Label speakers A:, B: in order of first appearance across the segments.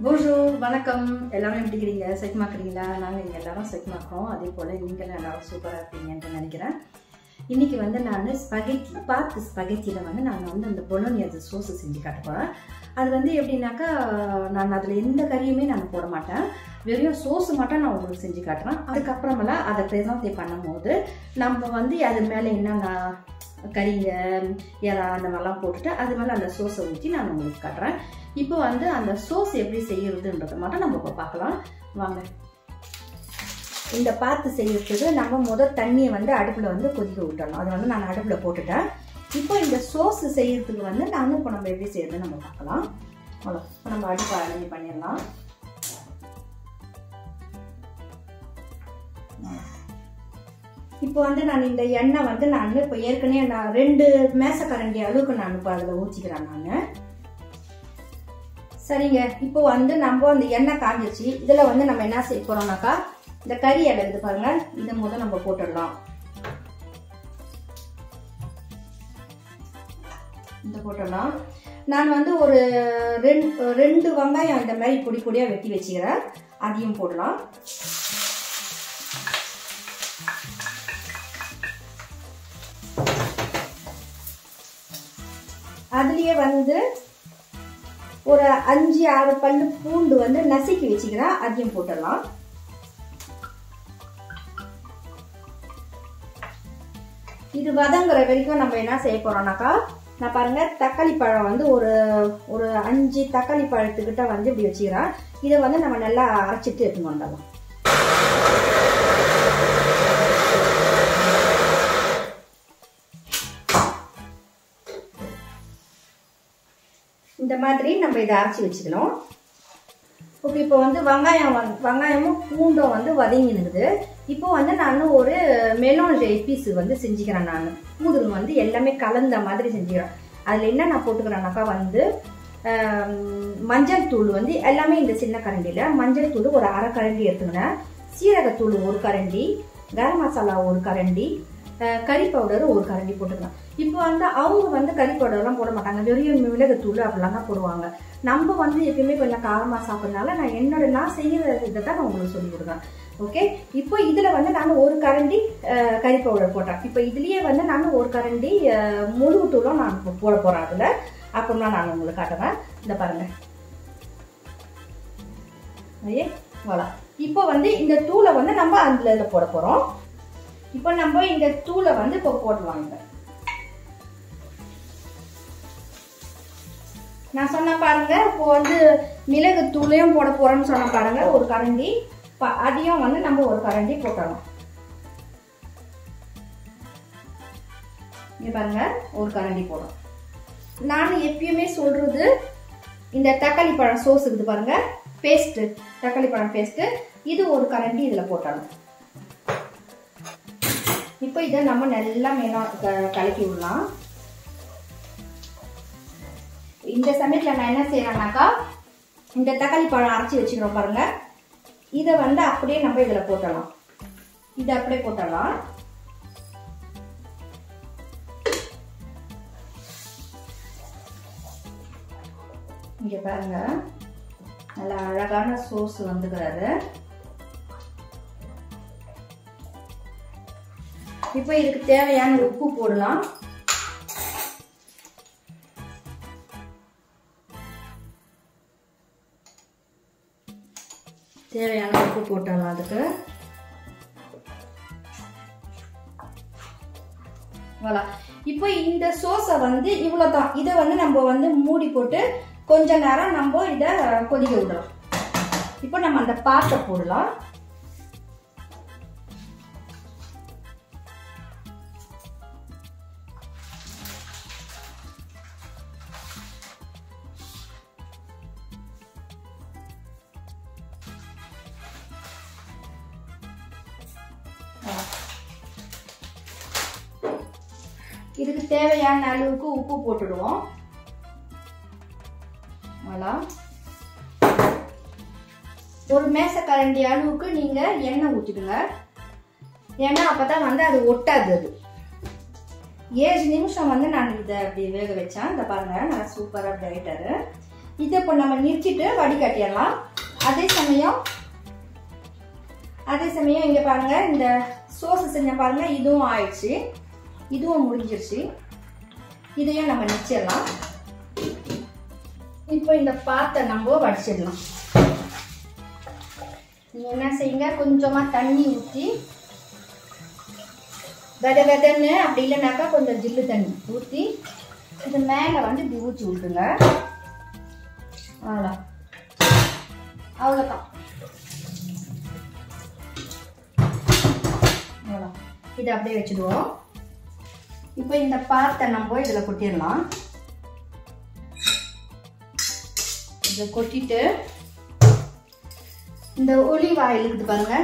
A: போஜோ வணக்கம். எல்லாரும் எப்படி இருக்கிறீங்க செக்மாக்குறீங்களா நாங்கள் இங்கே எல்லாரும் செக்மாக்குறோம் அதே போல் நீங்களும் எல்லாரும் சூப்பராக இருப்பீங்கன்னு நினைக்கிறேன். இன்னைக்கு வந்து நான் ஸ்பகெட்டி பார்த்து ஸ்பகெட்டியில் வந்து நான் வந்து அந்த பொலோனியது சோஸை செஞ்சு காட்டுவேன் அது வந்து எப்படின்னாக்கா நான் அதில் எந்த கறியுமே நான் போட மாட்டேன். வெறும் சோஸ் மட்டும் நான் உங்களுக்கு செஞ்சு காட்டுறேன். அதுக்கப்புறமெல்லாம் அதை ப்ரெசன்ட் பண்ணும்போது நம்ம வந்து அது மேலே என்னென்ன கறிங்க இறா அந்த மாதிரிலாம் போட்டுட்டு அது மேலே அந்த சோஸை ஊற்றி நான் உங்களுக்கு காட்டுறேன். இப்போ வந்து அந்த சோஸ் எப்படி செய்யறதுன்றதை மட்டும் நம்ம இப்போ பார்க்கலாம். வாங்க. இந்த பார்த்து செய்யறதுக்கு நம்ம முதல் தண்ணியை வந்து அடுப்பில் வந்து கொதிக்க விட்டணும் அதை வந்து நான் அடுப்பில் போட்டுட்டேன். இப்போ இந்த சோஸ் செய்யறதுக்கு வந்து நான் இப்போ நம்ம எப்படி செய்யறதுன்னு நம்ம பார்க்கலாம். அவ்வளோ. இப்போ நம்ம அடுப்பை அரேஞ்ச் பண்ணிடலாம். இப்போ வந்து நான் இந்த எண்ணெய் வந்து நான் இப்போ ஏற்கனவே நான் ரெண்டு மேசக்கரண்டி அளவுக்கு நான் இப்போ அதில் ஊற்றிக்கிறேன் நான். சரிங்க. இப்போ வந்து நம்ம அந்த எண்ணெய் காஞ்சிச்சு இதில் வந்து நம்ம என்ன செய்ய போகிறோம்னாக்கா இந்த கறி இலை இது பாருங்க. இதை முதல் நம்ம போட்டுடலாம். இந்த போட்டுடலாம். நான் வந்து ஒரு ரெண்டு ரெண்டு வெங்காயம் இந்த மாதிரி பொடி பொடியாக வெட்டி வச்சுக்கிறேன். அதையும் போடலாம். அதுலேயே வந்து ஒரு அஞ்சு ஆறு பல்லு பூண்டு வந்து நசுக்கி வச்சுக்கிறேன். அதையும் போட்டுடலாம். இது வதங்குற வரைக்கும் நம்ம என்ன செய்ய போறோம்னாக்கா நான் பாருங்க தக்காளி பழம் வந்து ஒரு ஒரு அஞ்சு தக்காளி பழத்துக்கிட்ட வந்து இப்படி வச்சுக்கிறேன். இதை வந்து நம்ம நல்லா அரைச்சிட்டு எடுத்துன்னு வந்துடலாம். இந்த மாதிரி நம்ம இதை அரைச்சி வச்சுக்கணும். ஓகே இப்போ வந்து வெங்காயம் வந் வெங்காயமும் பூண்டும் வந்து வதங்கினுக்குது. இப்போ வந்து நான் ஒரு மெலோன் பீஸ் வந்து செஞ்சுக்கிறேன் நான். பூதுருங்க வந்து எல்லாமே கலந்த மாதிரி செஞ்சுக்கிறேன். அதில் என்ன நான் போட்டுக்கிறேன்னாக்கா வந்து மஞ்சள் தூள் வந்து எல்லாமே இந்த சின்ன கரண்டியில் மஞ்சள் தூள் ஒரு அரை கரண்டி எடுத்துக்கினேன் சீரகத்தூள் ஒரு கரண்டி கரம் மசாலா ஒரு கரண்டி கறி பவுடர் ஒரு கரண்டி போட்டுக்கலாம். இப்போ வந்து அவங்க வந்து கறி பவுடர்லாம் போட மாட்டாங்க. வெறும் மிளகுத்தூள் அப்படிலாம் தான் போடுவாங்க. நம்ம வந்து எப்பயுமே கொஞ்சம் காரமாக சாப்பிட்றதுனால நான் என்னோட நான் செய்கிற இதை தான் நான் உங்களுக்கு சொல்லி கொடுக்குறேன். ஓகே இப்போ இதில் வந்து நான் ஒரு கரண்டி கறி பவுடர் போட்டேன் இப்போ இதுலேயே வந்து நான் ஒரு கரண்டி முழுகுத்தூளும் நான் போட போகிறேன் அதில். அப்புறமா நான் உங்களுக்கு காட்டுறேன். இந்த பாருங்கள் ஐயே வளா இப்போ வந்து இந்த தூளை வந்து நம்ம அதில் இதில் போட போகிறோம் இப்போ நம்ம இந்த தூளை வந்து இப்போ போடுவாங்க நான் சொன்ன பாருங்க இப்போ வந்து மிளகு தூளையும் போட போறேன்னு சொன்ன பாருங்க ஒரு கரண்டி. அதையும் வந்து நம்ம ஒரு கரண்டி போட்டணும். இங்க பாருங்க ஒரு கரண்டி போடும் நான் எப்பயுமே சொல்றது இந்த தக்காளி பழம் சோஸ் இருக்குது பாருங்க பேஸ்ட் தக்காளி பழம் பேஸ்ட் இது ஒரு கரண்டி இதுல போட்டணும். இப்போ இதை நம்ம நல்லா மேலும் கலக்கி விடலாம் இந்த சமயத்தில் நான் என்ன செய்யறேன்னாக்கா இந்த தக்காளி பழம் அரைச்சி வச்சுக்கிறோம் பாருங்க. இதை வந்து அப்படியே நம்ம இதில் போட்டலாம். இதை அப்படியே போட்டலாம். இங்க பாருங்க. நல்ல அழகான சோஸ் வந்துக்கிறாரு. இப்போ இதுக்கு தேவையான உப்பு போடலாம். தேவையான உப்பு போட்டலாம் அதுக்கு. இப்போ இந்த சோஸை வந்து இவ்வளோதான் இதை வந்து நம்ம வந்து மூடி போட்டு கொஞ்ச நேரம் நம்ம இதை கொதிக்க விடலாம். இப்போ நம்ம அந்த பாட்டை போடலாம். இதுக்கு தேவையான அளவுக்கு உப்பு போட்டுடுவோம். ஒரு மேசக்கரண்டி அளவுக்கு நீங்க எண்ணெய் ஊற்றிடுங்க ஏன்னா அப்பதான் வந்து அது ஒட்டாது அது. ஏழு நிமிஷம் வந்து நான் இதை அப்படி வேக வச்சேன். இந்த பாருங்க நல்லா சூப்பராக அப்படி ஆயிட்டாரு இதை இப்போ நம்ம நிறுத்திட்டு வடிகட்டிடலாம். அதே சமயம் அதே சமயம் இங்கே பாருங்க இந்த சோஸ் செஞ்ச பாருங்க இதுவும் ஆயிடுச்சு. இதுவும் முடிஞ்சிருச்சு. இதையும் நம்ம நிச்சிடலாம். இப்போ இந்த பாத்தை நம்ம வடிச்சிடலாம். நீங்கள் என்ன செய்யுங்க? கொஞ்சமாக தண்ணி ஊற்றி வெத வெதன்னு அப்படி இல்லைனாக்கா கொஞ்சம் ஜில்லு தண்ணி ஊற்றி இது மேலே வந்து இப்படி ஊற்றி விட்டுருங்க. அவ்வளோ அவ்வளோதான் அவ்வளோ இதை அப்படியே வச்சுடுவோம். இப்போ இந்த பாத்தை நம்ம இதில் கொட்டிடலாம். இதை கொட்டிட்டு இந்த ஒலிவ் ஆயில் இருக்குது பாருங்க.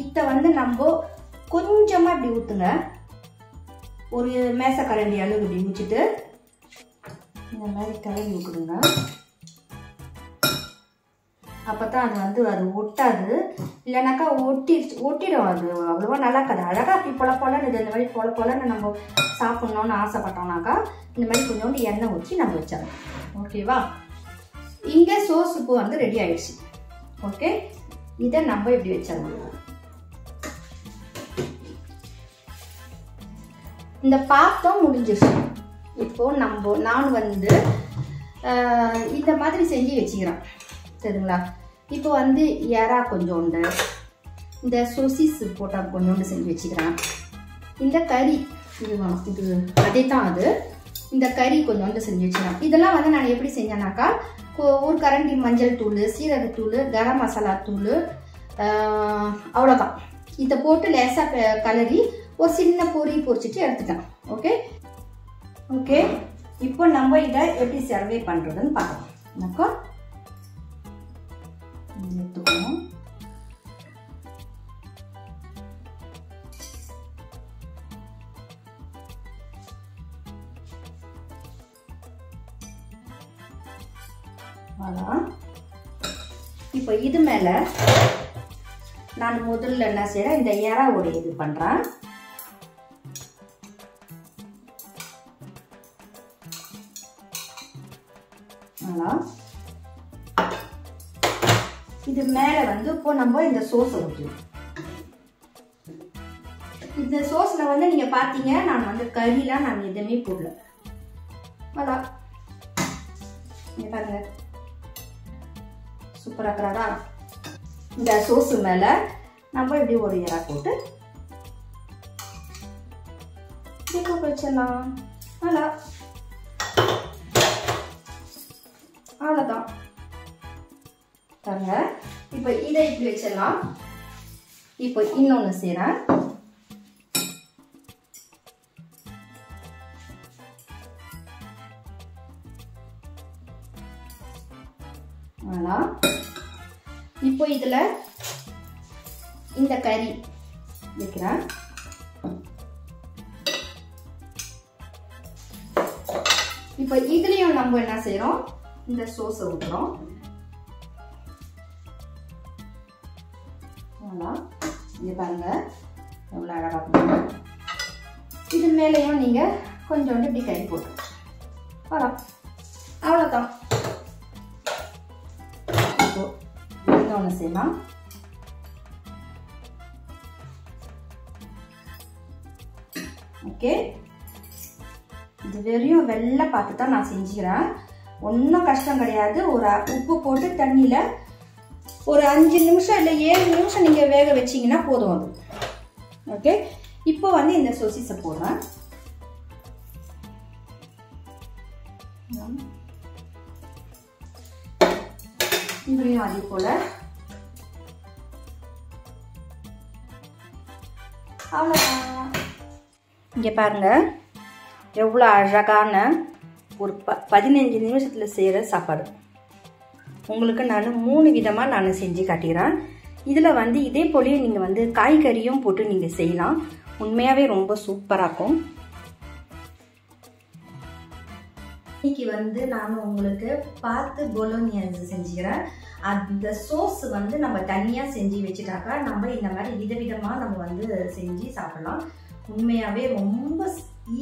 A: இதை வந்து நம்ம கொஞ்சமாக இப்படி ஊற்றுங்க ஒரு மேசக்கரண்டி அளவு இப்படி ஊற்றிட்டு இந்த மாதிரி கரண்டி விட்டுடுங்க அப்போ தான் அது வந்து அது ஒட்டாது. இல்லைனாக்கா ஒட்டிடுச்சு ஒட்டிடும் அது. அவ்வளோவா நல்லா இருக்காது. அழகாக அப்படி பொல பொலன்னு இது இந்த மாதிரி பொல பொலன்னு நம்ம சாப்பிட்ணுன்னு ஆசைப்பட்டோம்னாக்கா இந்த மாதிரி கொஞ்சோண்டு எண்ணெய் ஊற்றி நம்ம வச்சிடலாம். ஓகேவா இங்கே சோஸ் உப்பு வந்து ரெடி ஆயிடுச்சு. ஓகே இதை நம்ம இப்படி வச்சிடலாம். இந்த பாத்தம் முடிஞ்சிருச்சு. இப்போ நம்ம நான் வந்து இந்த மாதிரி செஞ்சு வச்சுக்கிறேன். சரிங்களா? இப்போ வந்து எறா கொஞ்சோண்டு இந்த சொசிஸ் போட்டால் கொஞ்சோண்டு செஞ்சு வச்சுக்கிறேன். இந்த கறி இது இது அதே தான் அது. இந்த கறி கொஞ்சோண்டு செஞ்சு வச்சுக்கிறேன். இதெல்லாம் வந்து நான் எப்படி செஞ்சேனாக்கா ஒரு கரண்டி மஞ்சள் தூள் சீரகத்தூள் கரம் மசாலா தூள் அவ்வளோதான் இதை போட்டு லேசாக கலரி ஒரு சின்ன பொறி பொரிச்சிட்டு எடுத்துட்டேன் ஓகே? ஓகே? இப்போ நம்ம இதை எப்படி சர்வே பண்ணுறதுன்னு பார்க்கலாம். எனக்கா இது அதான் இப்போ இது மேலே நான் முதல்ல என்ன செய்கிறேன் இந்த எறாவோட இது பண்ணுறேன் நல்லா. இது மேலே வந்து இப்போ நம்ம இந்த சோஸை ஊற்றலாம் இந்த சோஸ்ல வந்து நீங்கள் பார்த்தீங்க நான் வந்து கறிலாம் நான் எதுவுமே போடல. அதான் பாருங்க. சூப்பராக இருக்கிறாரா இந்த சோஸு மேலே நம்ம இப்படி ஒரு இறா போட்டு வச்சிடலாம். நல்லா அவ்வளோதான் பாருங்க இப்போ இதை இப்படி வச்சிடலாம். இப்போ இன்னொன்று செய்கிறேன் voilà இப்போ இதுல இந்த கறி வைக்கிறேன். இப்போ இதுலயும் நம்ம என்ன செய்கிறோம் இந்த சோஸை ஊத்துறோம். Voilà இங்கே பாருங்கள் எவ்வளோ அழகாக பண்ணுங்க இது மேலேயும் நீங்கள் கொஞ்சோண்டு இப்படி கறி போட்டு. வரோம் அவ்வளோதான் இப்போ இன்னொன்று செய்யலாம். ஓகே. இது வெறும் வெள்ளை பார்த்து தான் நான் செஞ்சுக்கிறேன். ஒன்றும் கஷ்டம் கிடையாது. ஒரு உப்பு போட்டு தண்ணியில் ஒரு அஞ்சு நிமிஷம் இல்லை ஏழு நிமிஷம் நீங்கள் வேக வச்சீங்கன்னா போதும் அது. ஓகே இப்போ வந்து இந்த சொசிஸை போடுறேன். அதே போல். அவ்வளோதான் இங்கே பாருங்க. எவ்வளோ அழகான ஒரு ப பதினஞ்சு நிமிஷத்தில் செய்கிற சாப்பாடு. உங்களுக்கு நான் மூணு விதமாக நான் செஞ்சு காட்டிடுறேன் இதில் வந்து இதே போலேயே நீங்கள் வந்து காய்கறியும் போட்டு நீங்கள் செய்யலாம். உண்மையாகவே ரொம்ப சூப்பராக இருக்கும். இன்னைக்கு வந்து நான் உங்களுக்கு பார்த்து பொலோனியஸ் செஞ்சுக்கிறேன். அந்த சோஸ் வந்து நம்ம தனியாக செஞ்சு வச்சுட்டாக்கா நம்ம இந்த மாதிரி விதவிதமாக நம்ம வந்து செஞ்சு சாப்பிடலாம். உண்மையாகவே ரொம்ப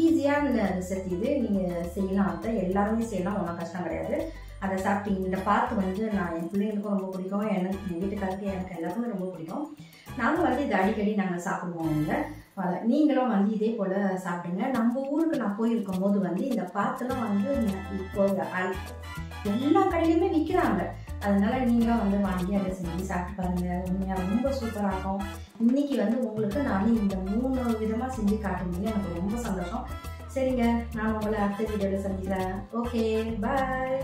A: ஈஸியான ரெசிபி இது. நீங்கள் செய்யலாம் அதை எல்லாருமே செய்யலாம் ஒன்றும் கஷ்டம் கிடையாது. அதை சாப்பிட்டீங்க. இந்த பாத்து வந்து நான் என் பிள்ளைங்களுக்கும் ரொம்ப பிடிக்கும். எனக்கு என் வீட்டுக்காரருக்கு எனக்கு எல்லாருக்குமே ரொம்ப பிடிக்கும். நாங்கள் வந்து இது அடிக்கடி நாங்கள் சாப்பிடுவோம் இல்லை நீங்களும் வந்து இதே போல் சாப்பிடுங்க. நம்ம ஊருக்கு நான் போயிருக்கும் போது வந்து இந்த பாத்துலாம் வந்து இப்போ எல்லா கடையிலுமே விற்கிறாங்க அதனால நீங்களும் வந்து வாங்கி அதை செஞ்சு சாப்பிட்டு பாருங்க. உண்மையாக ரொம்ப சூப்பராக இருக்கும். இன்னைக்கு வந்து உங்களுக்கு நான் இந்த மூணு விதமாக செஞ்சு காட்டும்போது எனக்கு ரொம்ப சந்தோஷம். சரிங்க நான் உங்களை அடுத்த வீடியோவில் சந்திக்கிறேன். Okay bye